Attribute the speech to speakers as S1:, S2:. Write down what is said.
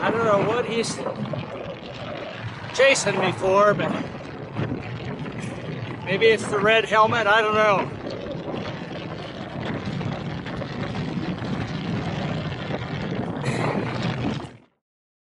S1: I don't know what he's chasing me for, but maybe it's the red helmet, I don't know.